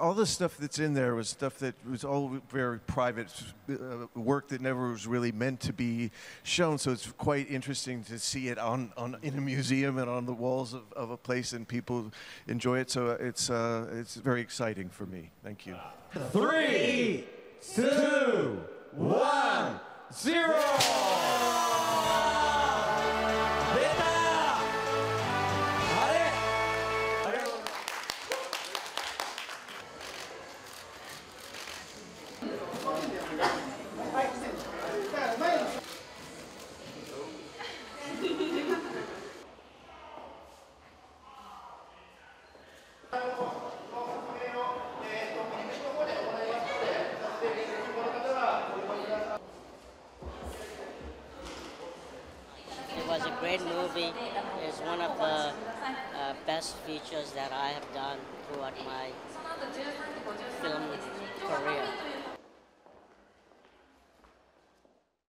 All the stuff that's in there was stuff that was all very private uh, work that never was really meant to be shown. So it's quite interesting to see it on, on in a museum and on the walls of, of a place, and people enjoy it. So it's uh, it's very exciting for me. Thank you. Three, two, one. ゼロ出たあれ?あれ？はい。Was a great movie. It's one of the uh, best features that I have done throughout my film